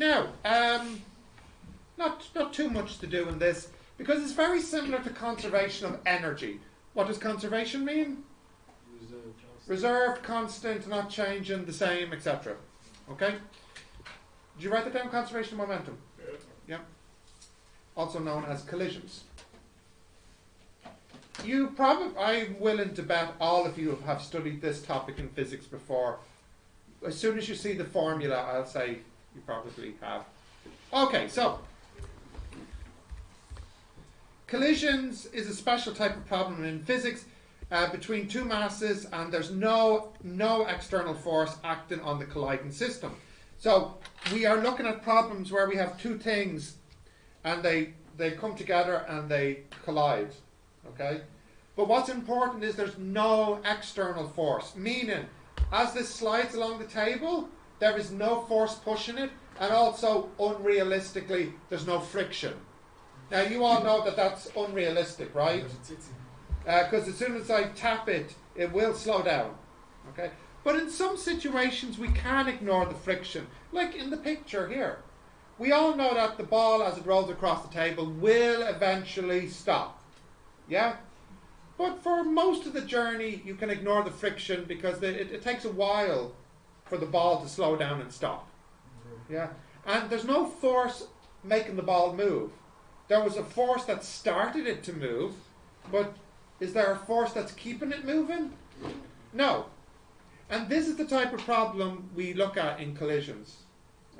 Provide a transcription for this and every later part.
Now, um, not not too much to do in this because it's very similar to conservation of energy. What does conservation mean? Reserved, constant, not changing, the same, etc. Okay? Did you write that down? Conservation of momentum. Yeah. Also known as collisions. You probably, I'm willing to bet all of you have studied this topic in physics before. As soon as you see the formula, I'll say you probably have. Okay, so collisions is a special type of problem in physics uh, between two masses, and there's no no external force acting on the colliding system. So we are looking at problems where we have two things, and they they come together and they collide. Okay? But what's important is there's no external force, meaning as this slides along the table, there is no force pushing it, and also unrealistically, there's no friction. Now, you all know that that's unrealistic, right? Because uh, as soon as I tap it, it will slow down. Okay? But in some situations, we can ignore the friction, like in the picture here. We all know that the ball, as it rolls across the table, will eventually stop. Yeah? But for most of the journey, you can ignore the friction because it, it takes a while for the ball to slow down and stop. Mm-hmm. Yeah? And there's no force making the ball move. There was a force that started it to move, but is there a force that's keeping it moving? No. And this is the type of problem we look at in collisions.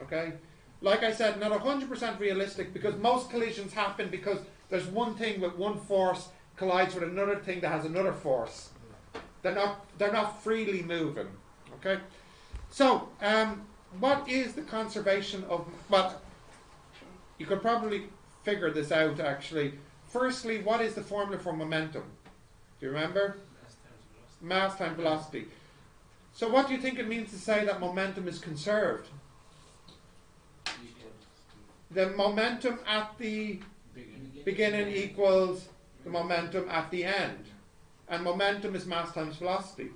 Okay? Like I said, not 100% realistic because most collisions happen because there's one thing with one force collides with another thing that has another force. They're not, they're not freely moving. Okay? So, um, what is the conservation of. Well, you could probably figure this out actually. Firstly, what is the formula for momentum? Do you remember? Mass times velocity. So, what do you think it means to say that momentum is conserved? The momentum at the beginning equals the momentum at the end. And momentum is mass times velocity.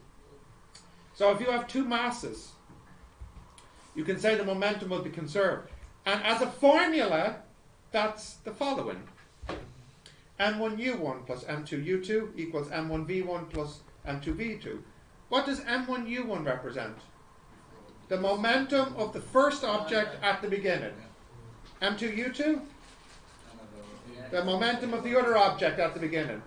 So, if you have two masses, you can say the momentum will be conserved. And as a formula, that's the following. M1U1 plus M2U2 equals M1V1 plus M2V2. What does M1U1 represent? The momentum of the first object at the beginning. M2U2? The momentum of the other object at the beginning.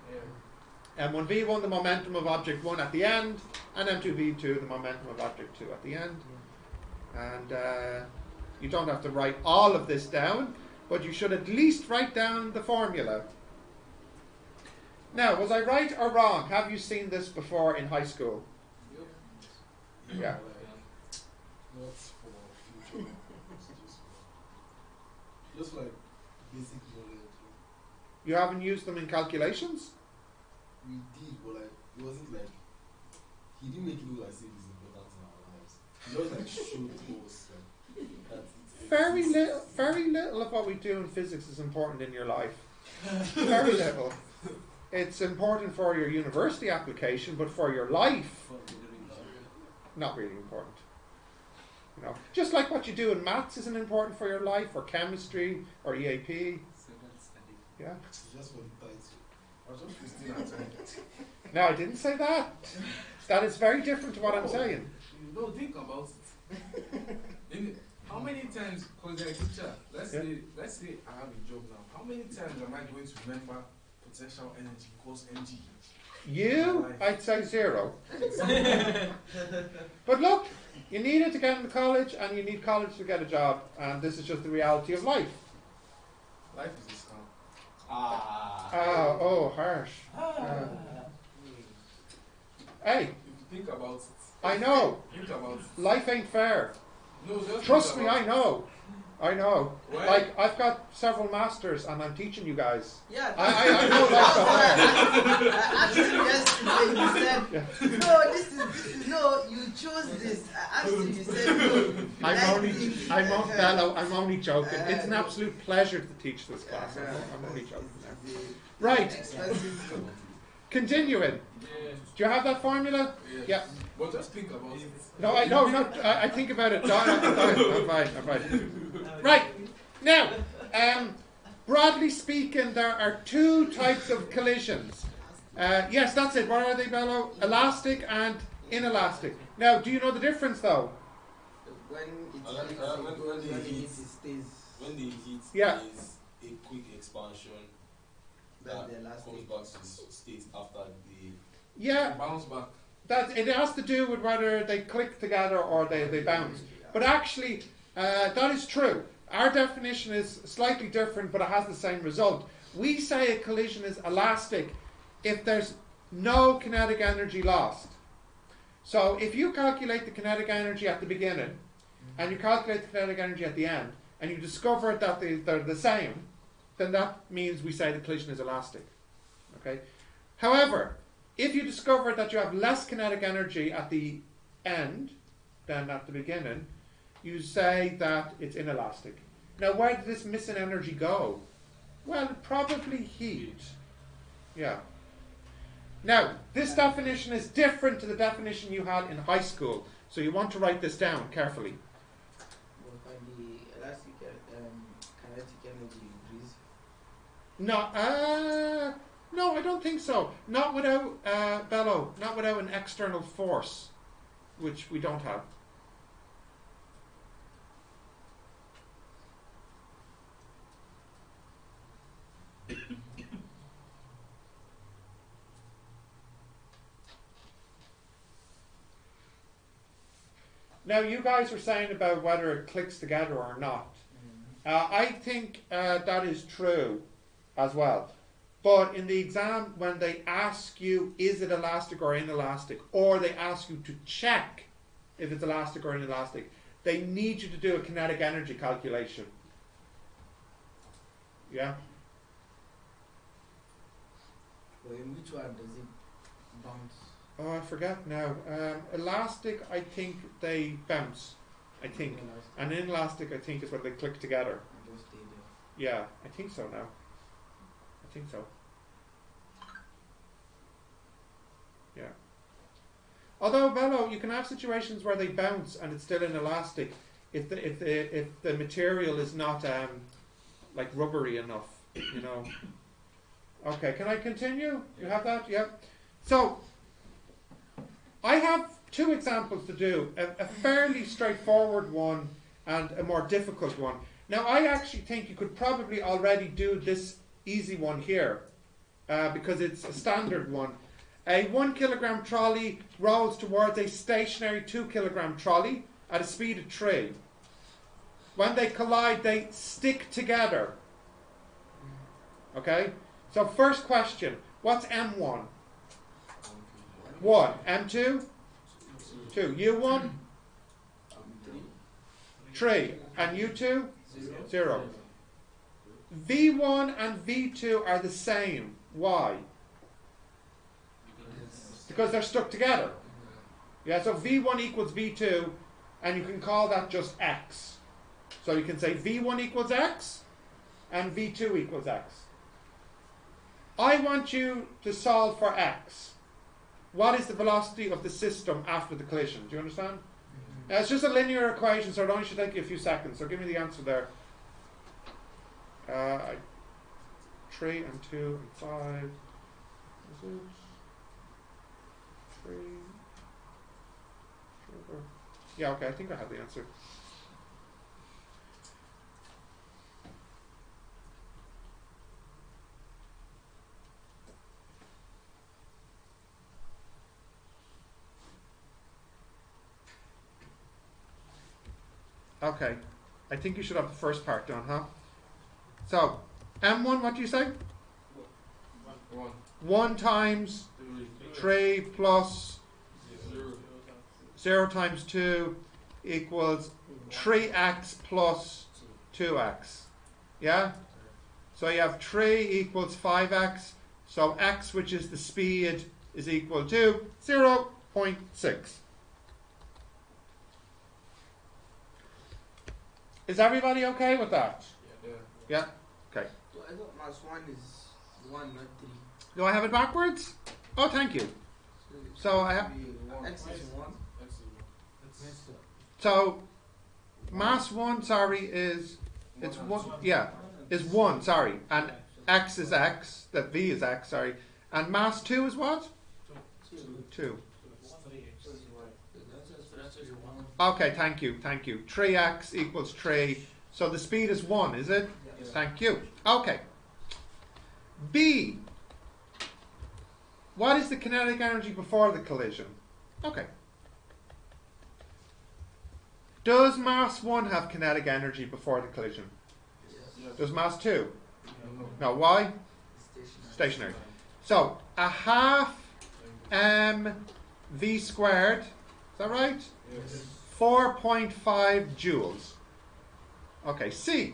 M1V1, the momentum of object 1 at the end, and M2V2, the momentum of object 2 at the end. And uh, you don't have to write all of this down, but you should at least write down the formula. Now, was I right or wrong? Have you seen this before in high school? Yeah. Just for just like basic knowledge. You haven't used them in calculations? We did, but like it wasn't like he didn't make it look like if it's important in our lives. He just like showed us like that. it's- Very little, very little of what we do in physics is important in your life. Very little. It's important for your university application, but for your life, not really important. You know, just like what you do in maths isn't important for your life, or chemistry, or EAP. Yeah. It's just for the title. I was just listening at home. No, I didn't say that. That is very different to what I'm saying. No, think about it. How many times, because you're a teacher, let's Yeah. say, let's say I have a job now. How many times am I going to remember potential energy cause energy? You, I'd say zero. But look, you need it to get into college, and you need college to get a job, and this is just the reality of life. Life is a scam. Ah. Ah, oh, harsh. Uh, hey, If you think about it, I know think about it. life ain't fair. Trust me, I know. I know. Why? Like I've got several masters, and I'm teaching you guys. Yeah, I, I, I know life's not actually yesterday you said Yeah. no. This is this is no. You chose this. I asked you. You said no. You I'm only. I'm on, Bello, I'm only joking. It's an uh, absolute pleasure to teach this class. I'm, I'm only joking there. Right, Expensive. Continuing. Yeah, Do you have that formula? yeah. Yeah. But just think about it. No, I no, no. I, I think about it. No, no, no, I'm fine. I'm fine. Right. Now, um, broadly speaking, there are two types of collisions. Uh, yes, that's it. What are they, Bello? Elastic and inelastic. Now, do you know the difference, though? When it's Uh, uh, when- it when goes, the heat- stays. When the heat Yeah. is a quick expansion that the comes back to state after the Yeah, Bounce back. that it has to do with whether they click together or they, they bounce. But actually, uh, that is true. Our definition is slightly different, but it has the same result. We say a collision is elastic if there's no kinetic energy lost. So if you calculate the kinetic energy at the beginning and you calculate the kinetic energy at the end and you discover that they, they're the same, then that means we say the collision is elastic. Okay? However, if you discover that you have less kinetic energy at the end than at the beginning, you say that it's inelastic. Now, where did this missing energy go? Well, probably heat. Yeah. Now, this definition is different to the definition you had in high school, so you want to write this down carefully. But when the elastic um, kinetic energy increase, No, uh, no, I don't think so. Not without uh, Bello, not without an external force, which we don't have. Now, you guys were saying about whether it clicks together or not. Uh, I think uh, that is true as well. But in the exam, when they ask you, is it elastic or inelastic, or they ask you to check if it's elastic or inelastic, they need you to do a kinetic energy calculation. Yeah? but in which one does it bounce? Oh, I forget now. Um, elastic, I think they bounce. I think. Elastic, And inelastic, I think, is when they click together. and just stay there. Yeah, I think so now. I think so. Yeah. Although Bello, you can have situations where they bounce and it's still inelastic if the if the if the material is not um like rubbery enough, you know. Okay, can I continue? You have that? Yeah. So I have two examples to do, a, a fairly straightforward one and a more difficult one. Now, I actually think you could probably already do this easy one here uh, because it's a standard one. A one kilogram trolley rolls towards a stationary two kilogram trolley at a speed of three. When they collide, they stick together. Okay? So, first question what's M1? 1. M2? 2. U1? Three, And U2? 0. V1 and V2 are the same. Why? because they're stuck together. Yeah, so V1 equals V2, and you can call that just X. So you can say V1 equals X, and V2 equals X. I want you to solve for X. What is the velocity of the system after the collision? Do you understand? Mm-hmm. Now, it's just a linear equation, so it only should take you a few seconds. So give me the answer there. Uh, 3 and 2 and 5. Yeah, okay, I think I have the answer. Okay. I think you should have the first part done, huh? So, M1, what do you say? One. 1 times Three. 3 plus Zero. times 2 equals 3x plus 2x. Yeah? So you have 3 equals 5x. So x, which is the speed, is equal to 0.6. Is everybody okay with that? Yeah. Yeah? Okay. So I thought mass one is one, not three. Do I have it backwards? Oh, thank you. So I have- Be one. X is one. X is one. So, mass 1, sorry, is It's one. Yeah, is one. Sorry, and x is x. That v is x. Sorry, and mass two is what? Two. Okay, thank you, thank you. Three x equals three. So the speed is one, is it? Yes. Thank you. Okay. B. What is the kinetic energy before the collision? Okay. Does mass 1 have kinetic energy before the collision? Yes. Does mass 2? No. No, why? Stationary. Stationary. So, a half m v squared, is that right? Yes. 4.5 joules. Okay, C.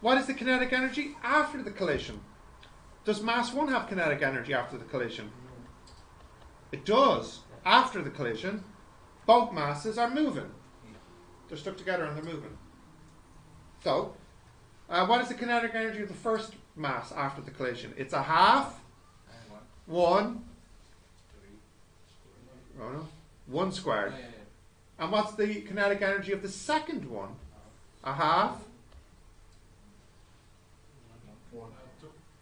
What is the kinetic energy after the collision? Does mass 1 have kinetic energy after the collision? It does. After the collision, both masses are moving. They're stuck together and they're moving. So, uh, what is the kinetic energy of the first mass after the collision? It's a half, one, oh no, one squared. And what's the kinetic energy of the second one? A half, One.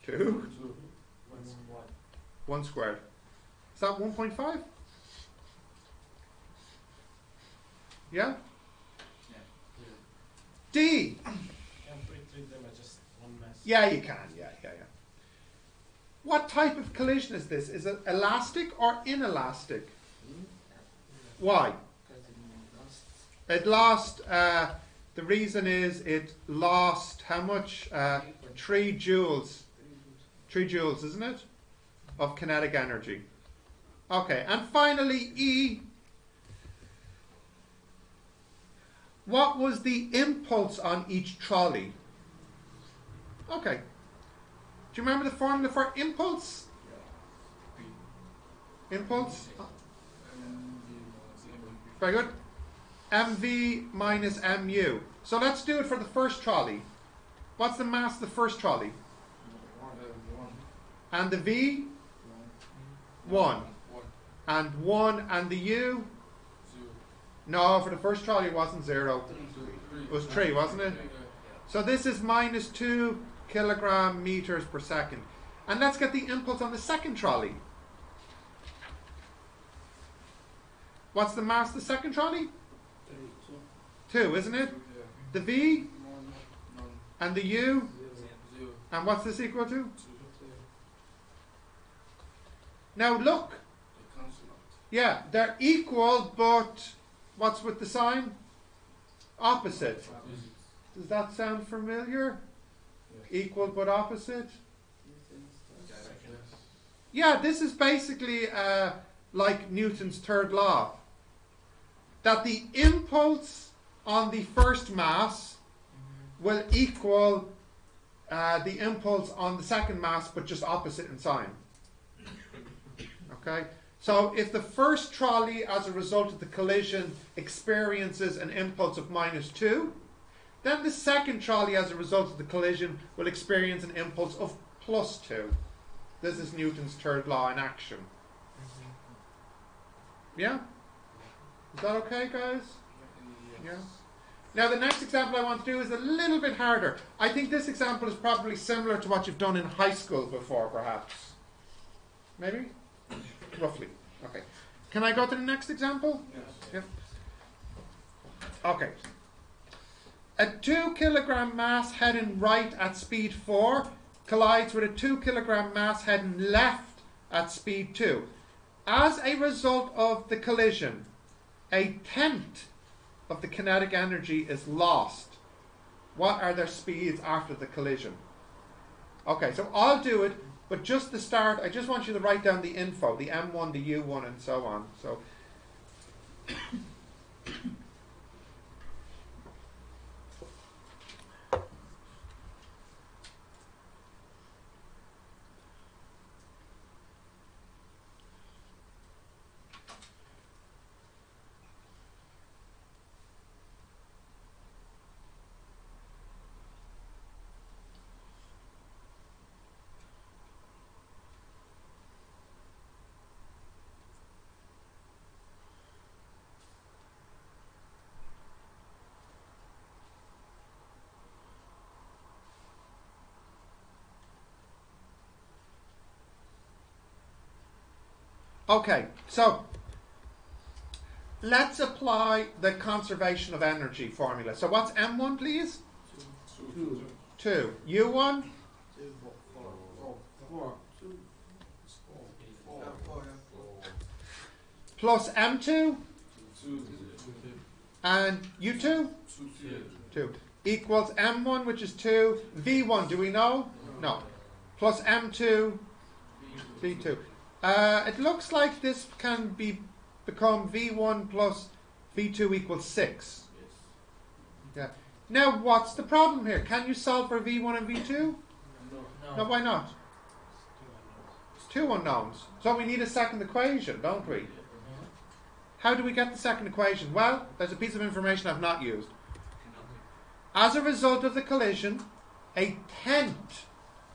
Two, Two. one squared. Is that 1.5? Yeah? D. Yeah, you can. Yeah, yeah, yeah. What type of collision is this? Is it elastic or inelastic? Why? It lost. Uh, the reason is it lost how much? Uh, three joules. Three joules, isn't it? Of kinetic energy. Okay, and finally E. What was the impulse on each trolley? Okay. Do you remember the formula for impulse? Impulse? Very good. MV minus MU. So let's do it for the first trolley. What's the mass of the first trolley? One. One. And the V? 1. One. And 1 and the U? Two. No, for the first trolley it wasn't 0. Three. It was 3, wasn't it? So this is minus 2 kilogram meters per second. And let's get the impulse on the second trolley. What's the mass of the second trolley? 2, isn't it? The V and the U. Zero. And what's this equal to? Two. Now look. They cancel out. Yeah, they're equal, but what's with the sign? Opposite. Does that sound familiar? Equal but opposite? Yeah, this is basically uh, like Newton's third law. That the impulse on the first mass will equal uh, the impulse on the second mass, but just opposite in sign. Okay? So if the first trolley, as a result of the collision, experiences an impulse of minus 2, then the second trolley, as a result of the collision, will experience an impulse of plus 2. This is Newton's third law in action. Mm-hmm. Yeah? Is that okay, guys? Yeah. Now, the next example I want to do is a little bit harder. I think this example is probably similar to what you've done in high school before, perhaps. Maybe? Roughly. Okay. Can I go to the next example? Yes. Okay. A 2 kilogram mass heading right at speed 4 collides with a 2 kilogram mass heading left at speed 2. As a result of the collision, a tenth of the kinetic energy is lost. What are their speeds after the collision? Okay, so I'll do it, but just to start, I just want you to write down the info, the M1, the U1, and so on. So Okay, so let's apply the conservation of energy formula. So what's M1, please? Two. 2. U1? Four. Plus M2? Two. And U2? Two. 2. Equals M1, which is 2. V1, do we know? No. Plus M2, V2. Uh, it looks like this can be become V1 plus V2 equals 6. Yes. Yeah. Now, what's the problem here? Can you solve for V1 and V2? No, why not? It's two unknowns. So we need a second equation, don't we? How do we get the second equation? Well, there's a piece of information I've not used. As a result of the collision, a tenth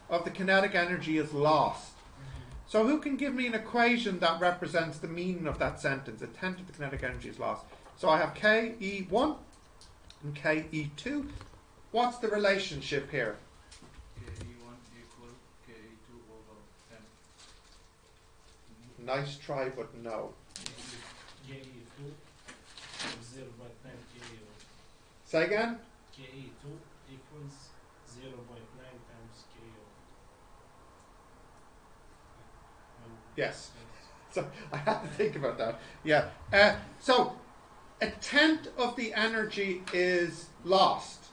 of the kinetic energy is lost. So who can give me an equation that represents the meaning of that sentence? A tenth of the kinetic energy is lost. So I have KE1 and KE2. What's the relationship here? KE1 equal KE2 over 10. Nice try, but no. KE2 0 by 10 KE1. Say again? KE2 equals 0 by 9 times KE1. Yes. So I had to think about that. Yeah. Uh, so a tenth of the energy is lost.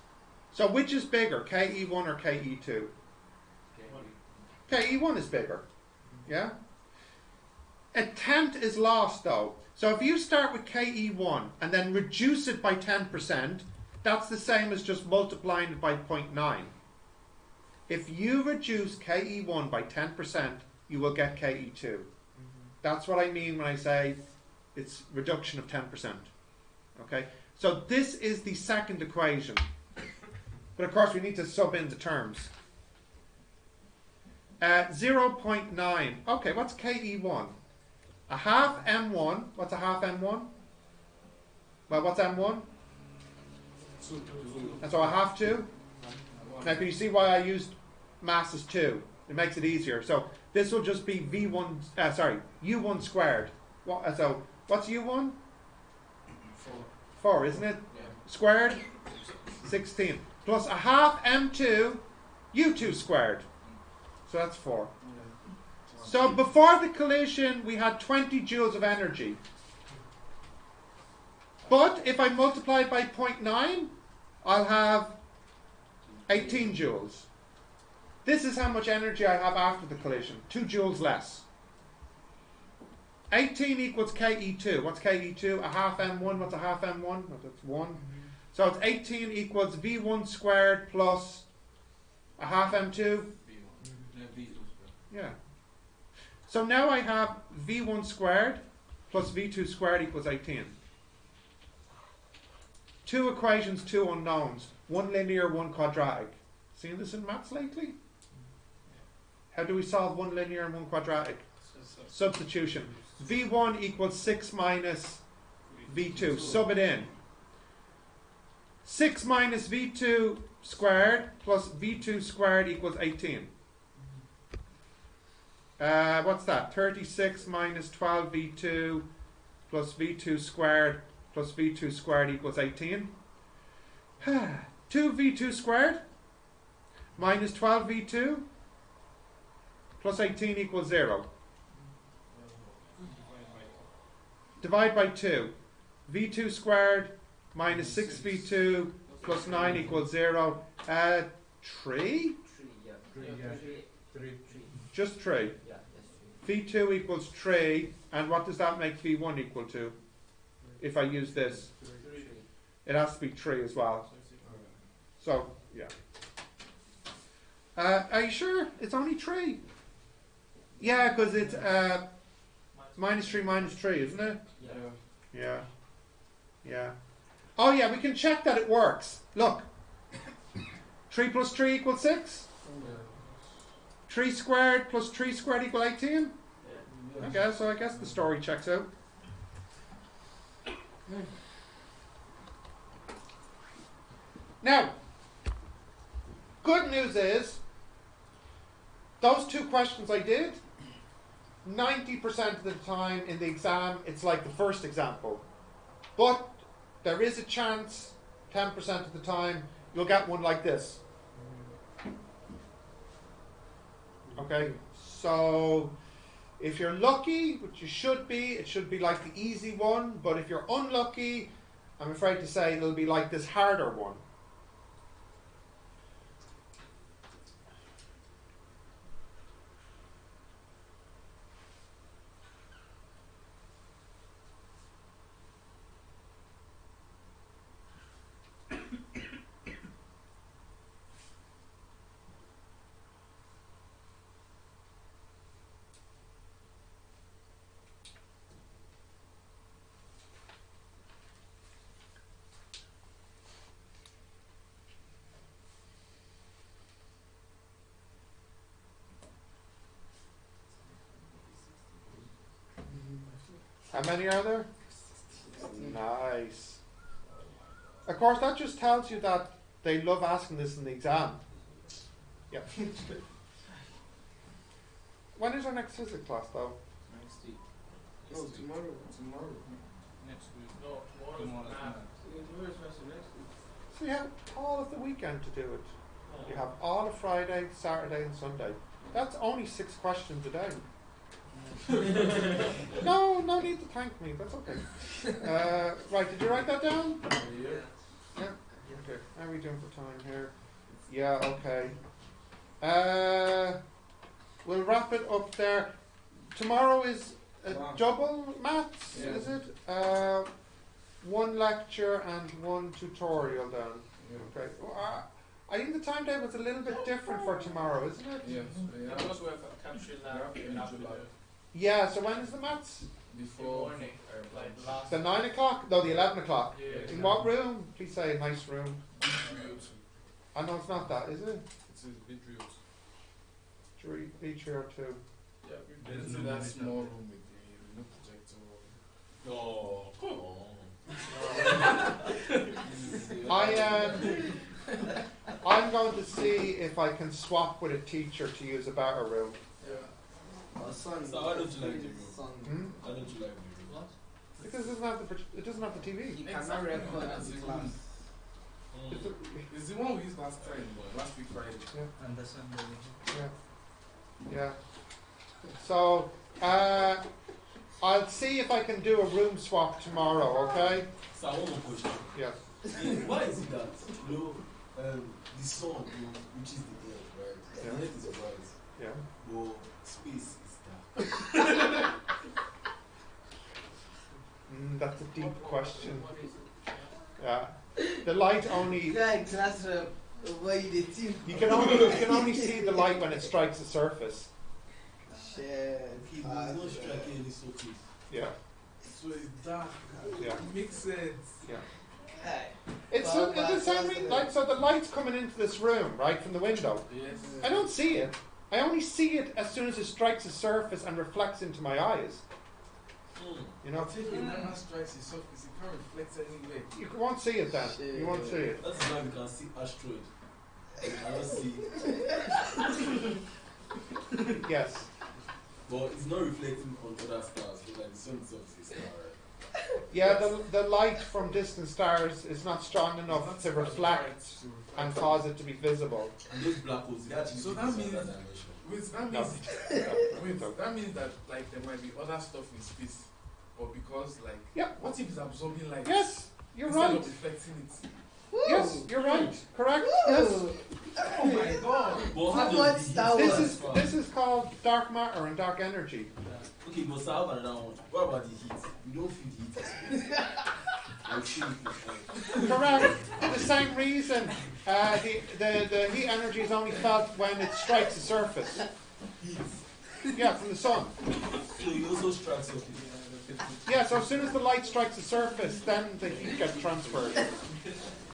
So which is bigger, KE1 or KE2? KE1 is bigger. Yeah? A tenth is lost though. So if you start with KE1 and then reduce it by 10%, that's the same as just multiplying it by 0.9. If you reduce KE1 by 10%, you will get KE2. That's what I mean when I say it's reduction of 10%. Okay? So this is the second equation. But of course, we need to sub in the terms. Uh, 0.9. Okay, what's KE1? A half M1. What's a half M1? Well, what's M1? And so a half 2? Now, can you see why I used mass as 2? It makes it easier. So this will just be V1, uh, sorry, U1 squared. What, uh, so what's U1? Four. 4, isn't it? Yeah. Squared? 16. Plus a half M2, U2 squared. So that's 4. So before the collision, we had 20 joules of energy. But if I multiply it by 0.9, I'll have 18 joules. This is how much energy I have after the collision. 2 joules less. 18 equals KE2. What's KE2? A half M1. What's a half M1? Well, that's 1. So it's 18 equals V1 squared plus a half M2. V1. Yeah. So now I have V1 squared plus V2 squared equals 18. Two equations, two unknowns. One linear, one quadratic. Seen this in maths lately? How do we solve one linear and one quadratic? Substitution. V1 equals 6 minus V2. Sub it in. 6 minus V2 squared plus V2 squared equals 18. Uh, what's that? 36 minus 12v2 plus v2 squared plus v2 squared equals 18. 2v2 squared minus 12v2 plus 18 equals 0. Divide by 2. v2 squared minus 6v2 plus 9 equals 0. Uh, 3? Three, yeah. Three, three, Three. three. Just 3. Yeah, that's three. V2 equals 3, and what does that make V1 equal to? If I use this, it has to be 3 as well. So, yeah. Uh, are you sure? It's only 3? Yeah, because it's uh, minus 3 minus 3, isn't it? Yeah. Yeah. Yeah. Oh, yeah, we can check that it works. Look. 3 plus 3 equals 6? 3 squared plus 3 squared equal 18? I guess, so I guess the story checks out. Now, good news is, those two questions I did, 90% of the time in the exam, it's like the first example. But there is a chance, 10% of the time, you'll get one like this. Okay, so if you're lucky, which you should be, it should be like the easy one. But if you're unlucky, I'm afraid to say it'll be like this harder one. How many are there? Nice. Of course, that just tells you that they love asking this in the exam. Yeah. when is our next physics class, though? Next week. Oh, no, tomorrow, tomorrow. Next week. No, tomorrow Tomorrow. is math. Tomorrow is faster next week. So you have all of the weekend to do it. Oh. You have all of Friday, Saturday, and Sunday. That's only six questions a day. no, no need to thank me. That's okay. Uh, right, did you write that down? Yeah. Yeah. Okay. How are we doing for time here? Yeah. Okay. Uh, we'll wrap it up there. Tomorrow is a Wow. double maths, Yeah. is it? Uh, one lecture and one tutorial then. Yeah. Okay. Well, I, I think the timetable's a little bit different for tomorrow, isn't it? Yes. Yeah. That was where capture lab Yeah, in in after Yeah. So when is the maths? Before. morning, like last. The nine o'clock? No, the eleven o'clock. Yeah. In what room? Please say nice room. Video. I know it's not that, is it? It says video two. Three, three, three or two. Yeah. There's It's no in that small room with the no projector. Oh, come on. I um, I'm going to see if I can swap with a teacher to use a better room. Yeah. Our son. So why don't you like the room? Son. Hmm? Why don't you like the room? What? Because it doesn't have the proj- it doesn't have the TV. He cannot Exactly. record That's in the class. It's a- It's the one we used last time, last week Friday. And the Sunday. yeah, yeah. So uh, I'll see if I can do a room swap tomorrow. Okay? So I want to question. Yeah. Why is it that you know um, the sun you know, reaches the earth, right? Yeah. The earth is bright, Yeah. but space is dark. Mm, that's a deep question. What is it? Yeah. The light only Guy in classroom. Why you the team? you can only you can only see the light when it strikes the surface. Shit. Okay, but it's not striking any surface. Yeah. So it's dark. Yeah. It makes sense. Yeah. It's Well, the, the same that's- reason, like so the light's coming into this room right from the window. Yes. I don't see it. I only see it as soon as it strikes the surface and reflects into my eyes. You know, If it never strikes the surface, it can't reflect anywhere. you won't see it then. You won't see it. That's why we can see asteroid. We cannot see, Yes. but it's not reflecting on other stars. So like the sun itself is a star. Yeah, the, the light from distant stars is not strong enough It's to reflect to reflect. and cause it to be visible. And those black holes, they actually So that means- another dimension. Wait, that No. means Yeah. wait, that means that like there might be other stuff in space, but because like Yeah. what if it's absorbing light? Yes, you're instead right. of reflecting it. Yes, you're right. Correct. Yes. Oh my god! But how Too does the heat This Wars. is this is called dark matter and dark energy. Okay, but so how about one? What about the heat? We don't feel the heat Correct. For the same reason, uh, the, the the heat energy is only felt when it strikes the surface. Yeah, from the sun. Yeah, so as soon as the light strikes the surface, then the heat gets transferred.